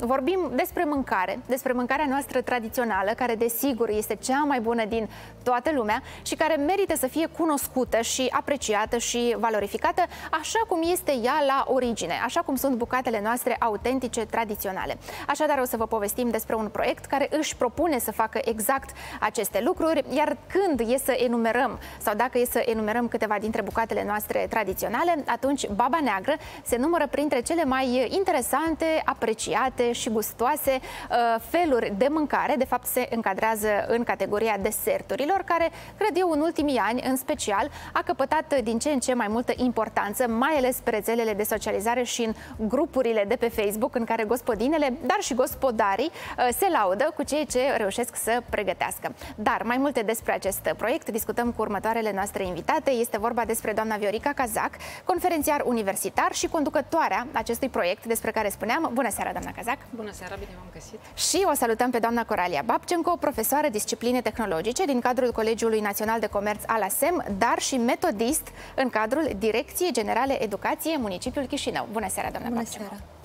vorbim despre mâncare, despre mâncarea noastră tradițională, care desigur este cea mai bună din toată lumea și care merită să fie cunoscută și apreciată și valorificată așa cum este ea la origine, așa cum sunt bucatele noastre autentice, tradiționale. Așadar o să vă povestim despre un proiect care își propune să facă exact aceste lucruri, iar când e să enumerăm sau dacă e să enumerăm câteva dintre bucatele noastre tradiționale, atunci baba neagră se numără printre cele mai interesante, apreciate și gustoase uh, feluri de mâncare. De fapt, se încadrează în categoria deserturilor, care, cred eu, în ultimii ani, în special, a căpătat din ce în ce mai multă importanță, mai ales pe rețelele de socializare și în grupurile de pe Facebook, în care gospodinele, dar și gospodarii, uh, se laudă cu ceea ce reușesc să pregătească. Dar mai multe despre acest proiect discutăm cu următoarele noastre invitate. Este vorba despre doamna Viorica Cazac, conferențiar universitar și conducătoarea acestui proiect despre care spuneam. Bună seara, doamna Cazac! Bună seara, bine v-am găsit! Și o salutăm pe doamna Coralia Babcenco, profesoară discipline tehnologice din cadrul Colegiului Național de Comerț al ASEM, dar și metodist în cadrul Direcției Generale Educație Municipiul Chișinău. Bună seara, doamna Bună Babcenco! seara!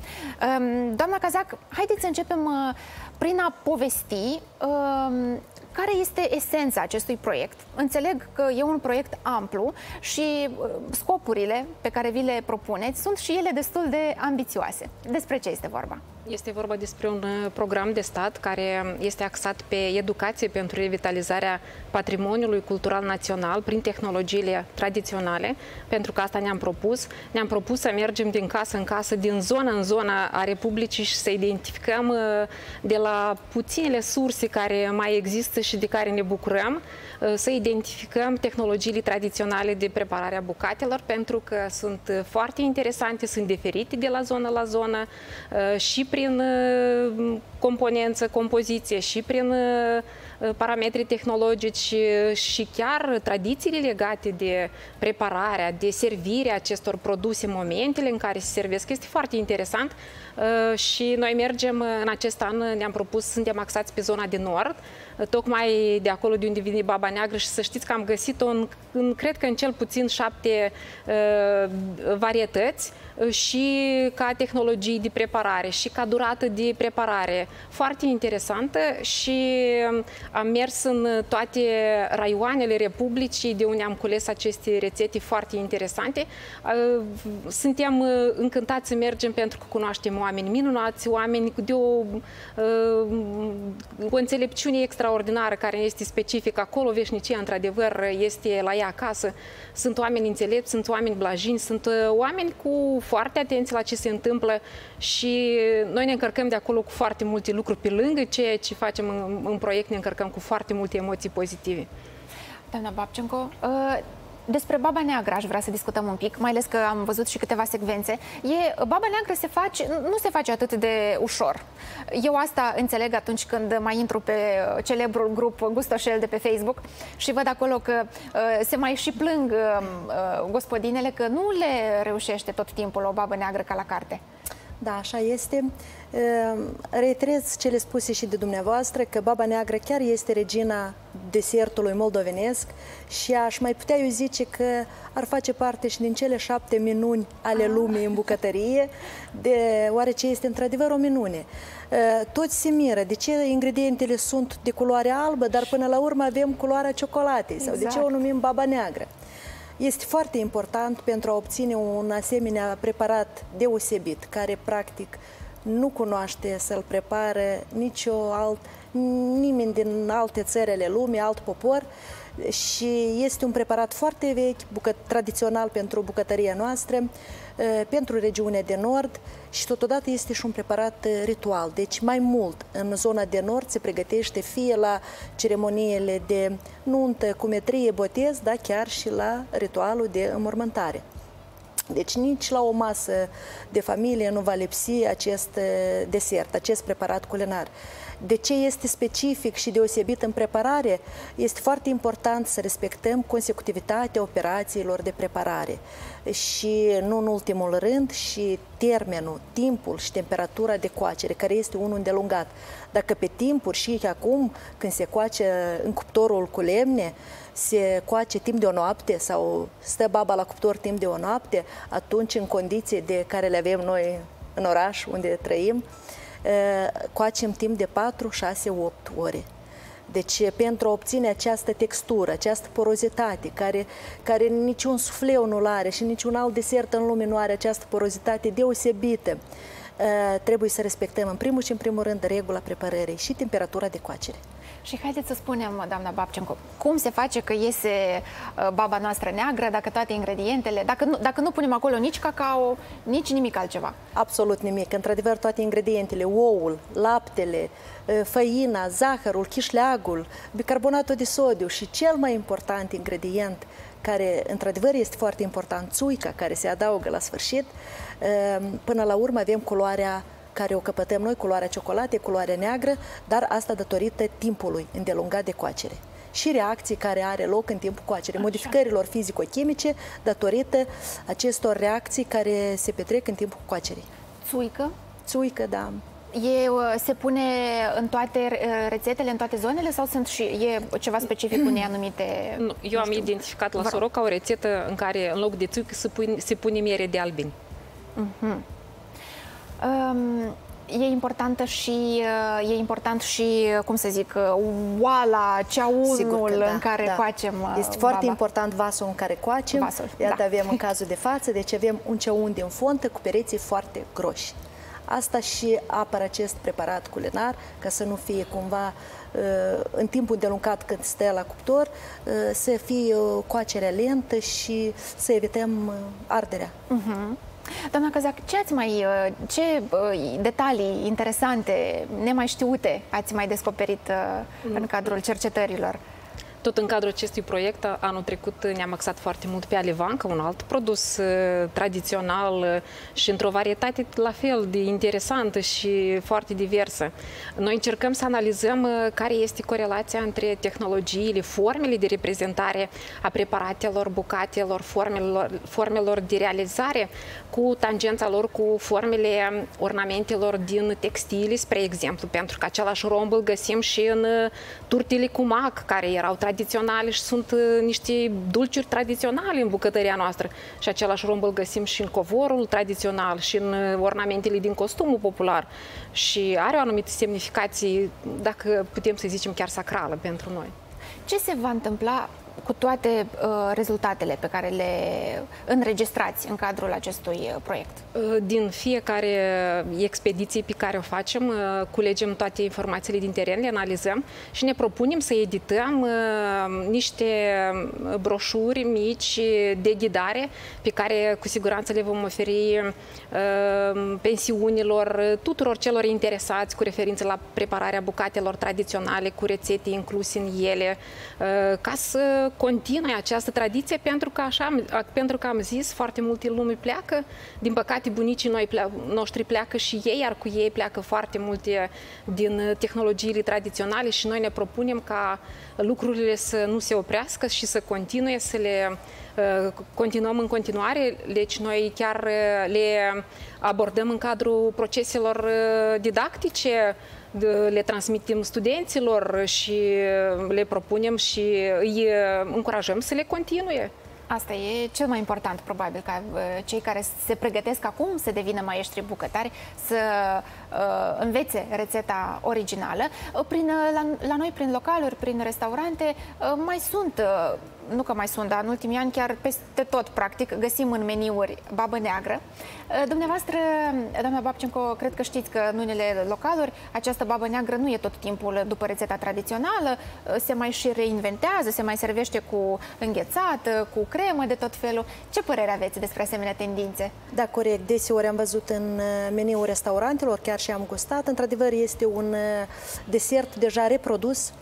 Um, doamna Cazac, haideți să începem uh, prin a povesti um, care este esența acestui proiect? Înțeleg că e un proiect amplu și uh, scopurile pe care vi le propuneți sunt și ele destul de ambițioase. Despre ce este vorba? Este vorba despre un uh, program de stat care este axat pe educație pentru revitalizarea patrimoniului cultural național prin tehnologiile tradiționale, pentru că asta ne-am propus. Ne-am propus să mergem din casă în casă, din zonă în zonă a Republicii și să identificăm uh, de la puținele surse care mai există și de care ne bucurăm, uh, să identificăm tehnologiile tradiționale de preparare a bucatelor, pentru că sunt foarte interesante, sunt diferite de la zonă la zonă și prin uh, componență, compoziție și prin uh, parametri tehnologici și chiar tradițiile legate de prepararea, de servirea acestor produse, momentele în care se servesc. Este foarte interesant uh, și noi mergem în acest an, ne-am propus, suntem axați pe zona de nord, tocmai de acolo de unde vine Baba Neagră și să știți că am găsit-o în, în cred că în cel puțin șapte uh, varietăți și ca tehnologii de preparare și ca durată de preparare. Foarte interesantă și am mers în toate raioanele Republicii de unde am cules aceste rețete foarte interesante. Suntem încântați să mergem pentru că cunoaștem oameni minunați, oameni de o, o înțelepciune extraordinară care este specifică acolo. Veșnicia, într-adevăr, este la ea acasă. Sunt oameni înțelepți, sunt oameni blajini, sunt oameni cu foarte atenți la ce se întâmplă și noi ne încărcăm de acolo cu foarte multe lucruri pe lângă ceea ce facem în, în proiect, ne încărcăm cu foarte multe emoții pozitive. Doamna Babcenco, uh despre Baba Neagră aș vrea să discutăm un pic, mai ales că am văzut și câteva secvențe. E, Baba Neagră se face, nu se face atât de ușor. Eu asta înțeleg atunci când mai intru pe uh, celebrul grup Gustoșel de pe Facebook și văd acolo că uh, se mai și plâng uh, uh, gospodinele că nu le reușește tot timpul o babă neagră ca la carte. Da, așa este. Ehm, reiterez cele spuse și de dumneavoastră că Baba Neagră chiar este regina desertului moldovenesc și aș mai putea eu zice că ar face parte și din cele șapte minuni ale lumii în bucătărie, de, oarece este într-adevăr o minune. Ehm, toți se miră de ce ingredientele sunt de culoare albă, dar până la urmă avem culoarea ciocolatei exact. sau de ce o exact. numim Baba Neagră. Este foarte important pentru a obține un asemenea preparat deosebit, care practic nu cunoaște să-l prepare nicio alt, nimeni din alte țări ale lumii, alt popor și este un preparat foarte vechi, bucă, tradițional pentru bucătăria noastră, pentru regiunea de nord și totodată este și un preparat ritual. Deci mai mult în zona de nord se pregătește fie la ceremoniile de nuntă, cumetrie, botez, dar chiar și la ritualul de înmormântare. Deci nici la o masă de familie nu va lipsi acest desert, acest preparat culinar. De ce este specific și deosebit în preparare? Este foarte important să respectăm consecutivitatea operațiilor de preparare și, nu în ultimul rând, și termenul, timpul și temperatura de coacere, care este unul îndelungat. Dacă pe timpuri și acum, când se coace în cuptorul cu lemne, se coace timp de o noapte sau stă baba la cuptor timp de o noapte, atunci în condiții de care le avem noi în oraș unde trăim, coacem timp de 4, 6, 8 ore. Deci, pentru a obține această textură, această porozitate, care, care niciun sufleu nu are și niciun alt desert în lume nu are această porozitate deosebită, trebuie să respectăm în primul și în primul rând regula preparării și temperatura de coacere. Și haideți să spunem, doamna Babcenco, cum se face că iese uh, baba noastră neagră dacă toate ingredientele, dacă nu, dacă nu punem acolo nici cacao, nici nimic altceva? Absolut nimic. Într-adevăr, toate ingredientele, oul, laptele, uh, făina, zahărul, chișleagul, bicarbonatul de sodiu și cel mai important ingredient care într-adevăr este foarte important, țuica, care se adaugă la sfârșit, uh, până la urmă avem culoarea care o căpătăm noi, culoarea ciocolate, culoarea neagră, dar asta datorită timpului îndelungat de coacere și reacții care are loc în timpul coacerii, modificărilor fizico-chimice datorită acestor reacții care se petrec în timpul coacerii. Țuică? Țuică, da. E, uh, se pune în toate uh, rețetele, în toate zonele sau sunt și e ceva specific unei anumite... Nu, eu am identificat la Soroca o rețetă în care în loc de țuică se pune, se pune miere de albin. Uh-huh. Um, e importantă și e important și, cum să zic, oala, ceaunul da, în care da. coacem Este foarte baba. important vasul în care coacem. Vasul, Iată da. avem în cazul de față, deci avem un ceaun din fontă cu pereții foarte groși. Asta și apără acest preparat culinar, ca să nu fie cumva în timpul delungat când stă la cuptor, să fie coacerea lentă și să evităm arderea. Uh-huh. Doamna Cazac, ce ați mai, uh, ce uh, detalii interesante, nemai știute, ați mai descoperit uh, în cadrul cercetărilor? Tot în cadrul acestui proiect, anul trecut ne-am axat foarte mult pe Alivanca, un alt produs uh, tradițional uh, și într-o varietate la fel de interesantă și foarte diversă. Noi încercăm să analizăm uh, care este corelația între tehnologiile, formele de reprezentare a preparatelor, bucatelor, formelor, formelor de realizare cu tangența lor cu formele ornamentelor din textile, spre exemplu, pentru că același romb îl găsim și în turtile cu mac, care erau tradiționale tradiționale și sunt uh, niște dulciuri tradiționale în bucătăria noastră. Și același romb îl găsim și în covorul tradițional și în uh, ornamentele din costumul popular. Și are o anumită semnificație, dacă putem să zicem chiar sacrală pentru noi. Ce se va întâmpla cu toate uh, rezultatele pe care le înregistrați în cadrul acestui uh, proiect? Uh, din fiecare expediție pe care o facem, uh, culegem toate informațiile din teren, le analizăm și ne propunem să edităm uh, niște broșuri mici de ghidare pe care cu siguranță le vom oferi uh, pensiunilor tuturor celor interesați cu referință la prepararea bucatelor tradiționale, cu rețete incluse în ele, uh, ca să continue această tradiție pentru că, așa, pentru că am zis, foarte multe lume pleacă. Din păcate, bunicii noi plea, noștri pleacă și ei, iar cu ei pleacă foarte multe din tehnologiile tradiționale și noi ne propunem ca lucrurile să nu se oprească și să continue, să le uh, continuăm în continuare. Deci noi chiar uh, le abordăm în cadrul proceselor uh, didactice, le transmitem studenților și le propunem și îi încurajăm să le continue. Asta e cel mai important, probabil, ca uh, cei care se pregătesc acum să devină maestri bucătari, să uh, învețe rețeta originală. Uh, prin, uh, la, la noi, prin localuri, prin restaurante, uh, mai sunt uh, nu că mai sunt, dar în ultimii ani chiar peste tot, practic, găsim în meniuri babă neagră. Uh, dumneavoastră, doamna Babcenco, cred că știți că în unele localuri această babă neagră nu e tot timpul după rețeta tradițională, uh, se mai și reinventează, se mai servește cu înghețat, cu cremă de tot felul. Ce părere aveți despre asemenea tendințe? Da, corect. Deseori am văzut în uh, meniul restaurantelor, chiar și am gustat. Într-adevăr, este un desert deja reprodus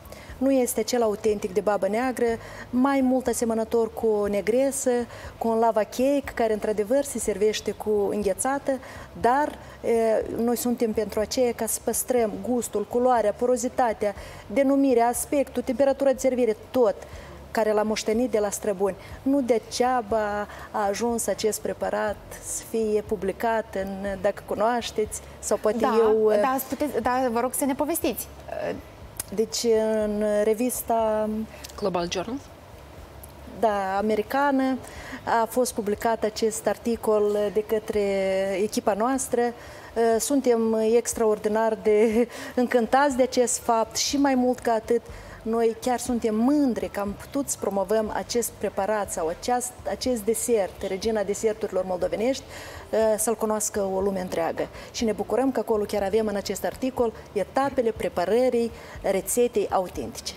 nu este cel autentic de babă neagră, mai mult asemănător cu o negresă, cu un lava cake, care într-adevăr se servește cu înghețată, dar e, noi suntem pentru aceea ca să păstrăm gustul, culoarea, porozitatea, denumirea, aspectul, temperatura de servire, tot care l-a moștenit de la străbuni. Nu degeaba a ajuns acest preparat să fie publicat în, dacă cunoașteți, sau poate da, eu... Da, puteți, da, vă rog să ne povestiți. Deci în revista Global Journal da, americană. A fost publicat acest articol de către echipa noastră. Suntem extraordinar de încântați de acest fapt și mai mult ca atât noi chiar suntem mândri că am putut să promovăm acest preparat sau acest, acest desert, regina deserturilor moldovenești, uh, să-l cunoască o lume întreagă. Și ne bucurăm că acolo chiar avem în acest articol etapele preparării rețetei autentice.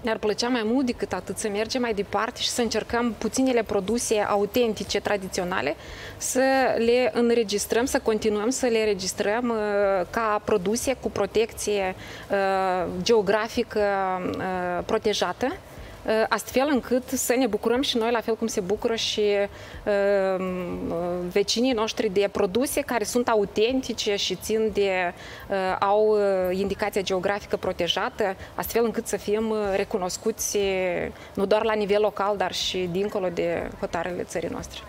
Ne-ar plăcea mai mult decât atât să mergem mai departe și să încercăm puținele produse autentice, tradiționale, să le înregistrăm, să continuăm să le înregistrăm uh, ca produse cu protecție uh, geografică uh, protejată. Uh, astfel încât să ne bucurăm și noi, la fel cum se bucură și uh, vecinii noștri de produse care sunt autentice și țin de, uh, au indicația geografică protejată, astfel încât să fim recunoscuți nu doar la nivel local, dar și dincolo de hotarele țării noastre.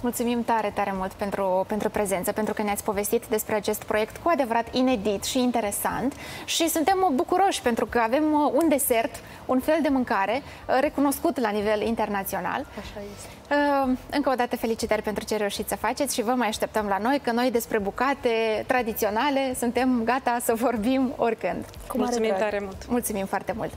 Mulțumim tare, tare mult pentru, pentru prezență, pentru că ne-ați povestit despre acest proiect cu adevărat inedit și interesant și suntem bucuroși pentru că avem uh, un desert, un fel de mâncare uh, recunoscut la nivel internațional. Așa este. Uh, încă o dată felicitări pentru ce reușiți să faceți și vă mai așteptăm la noi, că noi despre bucate tradiționale suntem gata să vorbim oricând. Cu Mulțumim tare mult! Mulțumim foarte mult!